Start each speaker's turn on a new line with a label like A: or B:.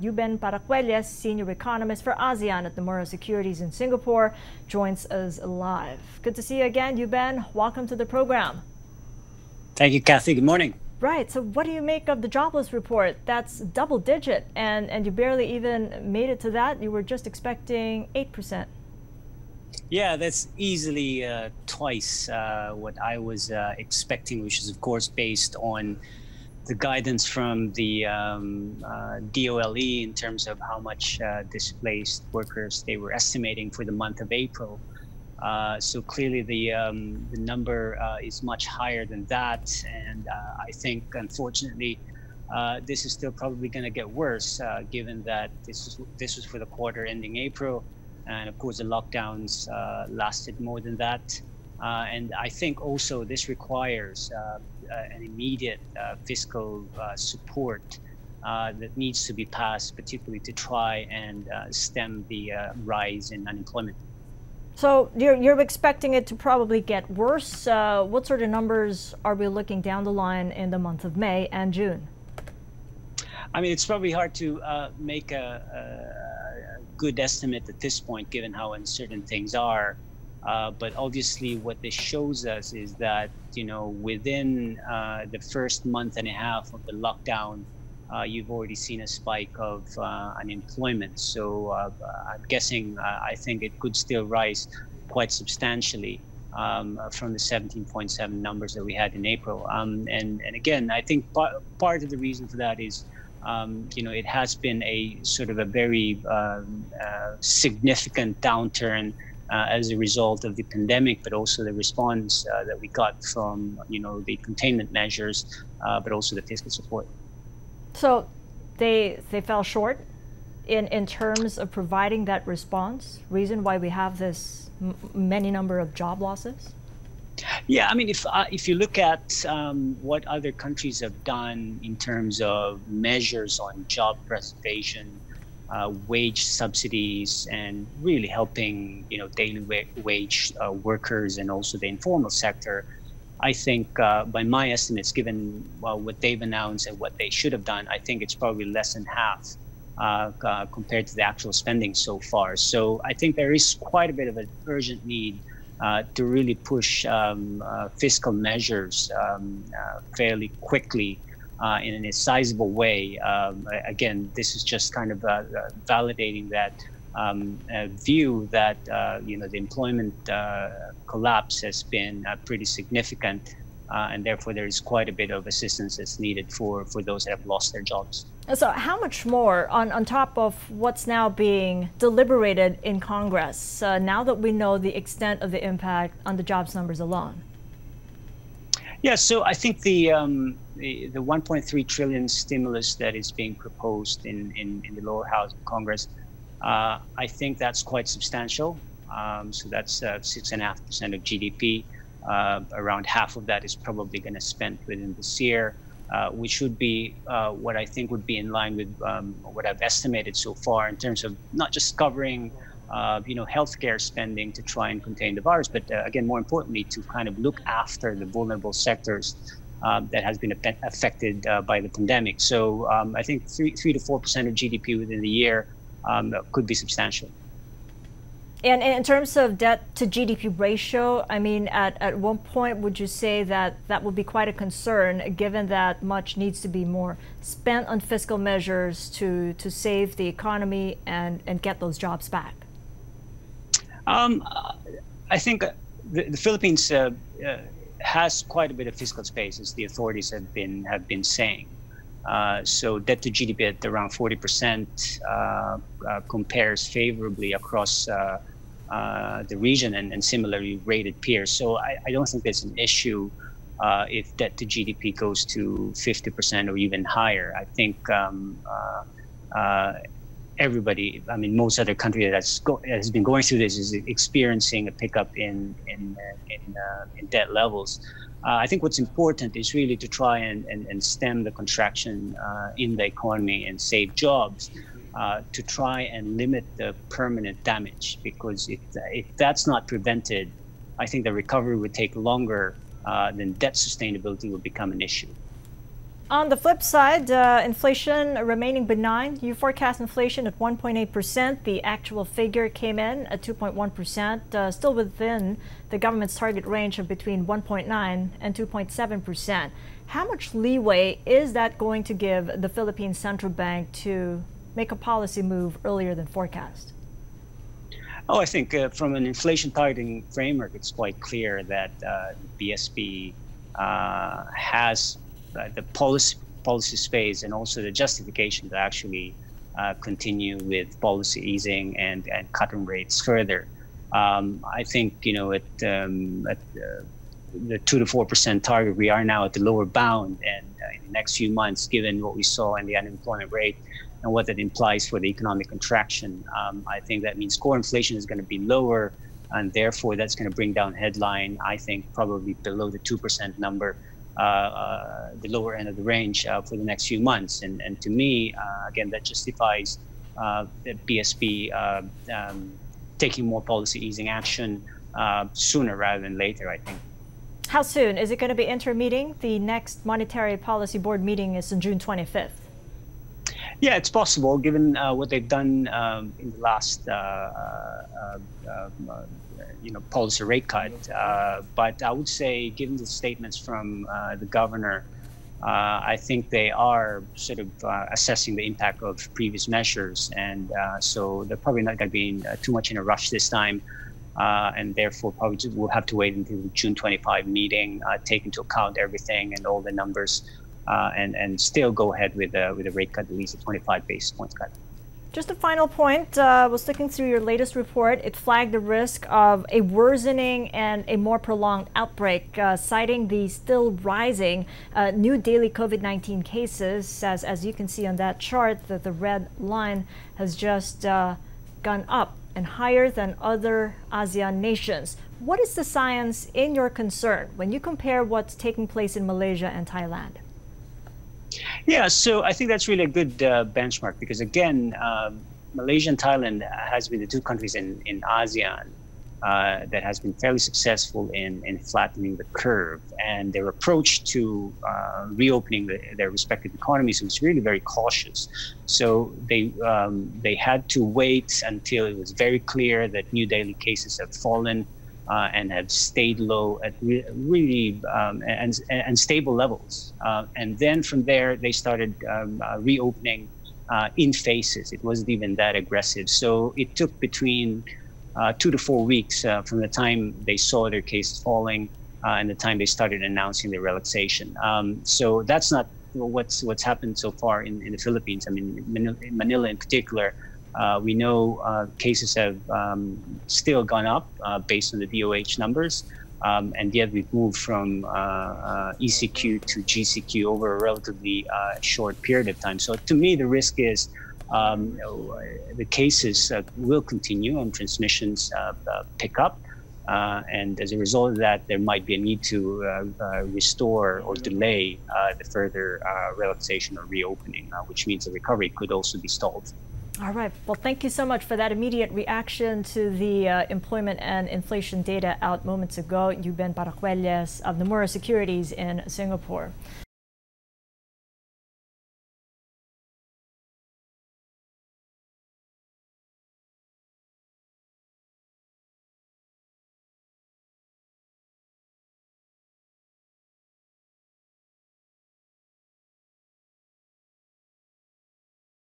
A: Euben Paracuelles, senior economist for ASEAN at Nomura Securities in Singapore, joins us live. Good to see you again, Yuben. Welcome to the program.
B: Thank you, Kathy. Good morning.
A: Right. So, what do you make of the jobless report? That's double digit, and, and you barely even made it to that. You were just expecting 8%.
B: Yeah, that's easily uh, twice uh, what I was uh, expecting, which is, of course, based on the guidance from the um, uh, DOLE in terms of how much uh, displaced workers they were estimating for the month of April. Uh, so clearly, the um, the number uh, is much higher than that, and uh, I think, unfortunately, uh, this is still probably going to get worse, given that this is this was for the quarter ending April, and of course the lockdowns lasted more than that, and I think also this requires Uh, an immediate uh, fiscal uh, support. that needs to be passed, particularly to try and stem the rise in unemployment.
A: So you're, you're expecting it to probably get worse. Uh, what sort of numbers are we looking down the line in the month of May and June?
B: I mean, it's probably hard to uh, make a, a, good estimate at this point, given how uncertain things are. Uh, but obviously, what this shows us is that you know within uh, the first month and a half of the lockdown, uh, you've already seen a spike of uh, unemployment. So uh, I'm guessing I think it could still rise quite substantially um, from the 17.7 numbers that we had in April. Um, and, and again, I think part, part of the reason for that is um, you know, it has been a sort of a very um, significant downturn uh, as a result of the pandemic, but also the response uh, that we got from, you know, the containment measures, but also the fiscal support.
A: So they they fell short in in terms of providing that response. Reason why we have this many number of job losses.
B: Yeah, I mean, if uh, if you look at um, what other countries have done in terms of measures on job preservation, uh, wage subsidies, and really helping you know daily wa- wage uh, workers and also the informal sector, I think, uh, by my estimates, given well, what they've announced and what they should have done, I think it's probably less than half uh, uh, compared to the actual spending so far. So I think there is quite a bit of an urgent need uh, to really push um, uh, fiscal measures um, uh, fairly quickly. In a sizable way. Um, again, this is just kind of validating that um, view that uh, you know the employment uh, collapse has been uh, pretty significant, uh, and therefore there is quite a bit of assistance that's needed for for those that have lost their jobs.
A: So, how much more on on top of what's now being deliberated in Congress? Uh, now that we know the extent of the impact on the jobs numbers alone.
B: Yeah, so I think the um, the, the 1.3 trillion stimulus that is being proposed in, in, in the lower house of Congress uh, I think that's quite substantial. Um, so that's uh, six and a half percent of GDP. Uh, around half of that is probably going to spend within this year, uh, which would be uh, what I think would be in line with um, what I've estimated so far in terms of not just covering, uh, you know, healthcare spending to try and contain the virus, but again, more importantly, to kind of look after the vulnerable sectors um, that has been affected uh, by the pandemic. So um, I think three, three to four percent of GDP within the year um, could be substantial.
A: And in terms of debt to GDP ratio, I mean, at, at one point, would you say that that would be quite a concern given that much needs to be more spent on fiscal measures to, to save the economy and, and get those jobs back?
B: Um, I think the, the Philippines uh, uh, has quite a bit of fiscal space, as the authorities have been have been saying. Uh, so debt to GDP at around 40% uh, uh, compares favorably across uh, uh, the region and, and, similarly rated peers. So I, I, don't think there's an issue if debt to GDP goes to 50% or even higher. I think um, everybody, I mean, most other country that's go, has been going through this is experiencing a pickup in in in, in debt levels. Uh, I think what's important is really to try and, and, and stem the contraction uh, in the economy and save jobs uh, to try and limit the permanent damage. Because if, if that's not prevented, I think the recovery would take longer, uh, then debt sustainability will become an issue.
A: On the flip side, uh, inflation remaining benign. You forecast inflation at 1.8%. The actual figure came in at 2.1%, uh, still within the government's target range of between 1.9 and 2.7%. How much leeway is that going to give the Philippine Central Bank to make a policy move earlier than forecast?
B: Oh, I think uh, from an inflation targeting framework, it's quite clear that uh, BSP uh, has the policy policy space and also the justification to actually uh, continue with policy easing and, and cutting rates further. Um, I think you know at, um, at uh, the two to four percent target, we are now at the lower bound, and uh, in the next few months, given what we saw in the unemployment rate and what that implies for the economic contraction, um, I think that means core inflation is going to be lower, and therefore that's going to bring down headline. I think probably below the two percent number. Uh, uh, the lower end of the range uh, for the next few months. And, and to me, again, that justifies the BSP um, taking more policy easing action sooner rather than later, I think.
A: How soon? Is it going to be intermeeting? The next Monetary Policy Board meeting is on June 25th.
B: Yeah, it's possible given uh, what they've done um, in the last, uh, uh, um, you know, policy rate cut. but I would say, given the statements from the governor, I think they are sort of assessing the impact of previous measures, and so they're probably not going to be in, too much in a rush this time. Uh, and therefore probably we'll have to wait until the June 25 meeting, uh, take into account everything and all the numbers uh, and and still go ahead with uh, with a rate cut, at least a 25 basis points cut.
A: Just a final point. Uh, was looking through your latest report. It flagged the risk of a worsening and a more prolonged outbreak, uh, citing the still rising uh, new daily COVID-19 cases. As as you can see on that chart, that the red line has just uh, gone up and higher than other ASEAN nations. What is the science in your concern when you compare what's taking place in Malaysia and Thailand?
B: Yeah, so I think that's really a good uh, benchmark because again, um, Malaysia and Thailand has been the two countries in, in ASEAN uh, that has been fairly successful in, in flattening the curve. And their approach to uh, reopening the, their respective economies was really very cautious. So they, um, they had to wait until it was very clear that new daily cases have fallen uh, and have stayed low at re- really um, and, and stable levels. Uh, and then from there, they started um, uh, reopening uh, in phases. It wasn't even that aggressive. So it took between uh, two to four weeks uh, from the time they saw their cases falling and the time they started announcing their relaxation. Um, so that's not what's what's happened so far in, in the Philippines. I mean, Manila, Manila in particular. Uh, we know uh, cases have um, still gone up uh, based on the DOH numbers, um, and yet we've moved from uh, uh, ECQ to GCQ over a relatively uh, short period of time. So to me, the risk is um, the cases will continue and transmissions pick up. and as a result of that, there might be a need to restore or delay the further relaxation or reopening, which means the recovery could also be stalled.
A: All right. Well, thank you so much for that immediate reaction to the uh, employment and inflation data out moments ago. Euben Paracuelles of Nomura Securities in Singapore.